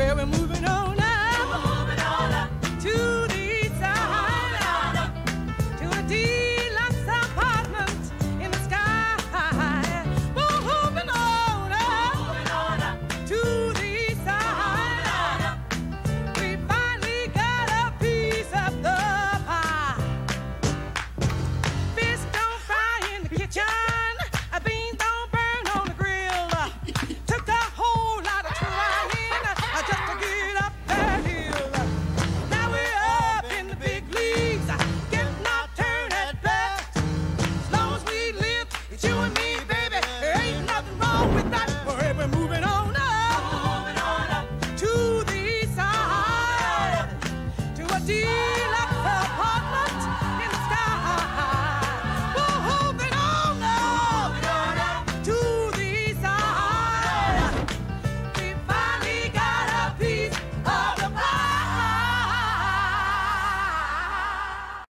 where we move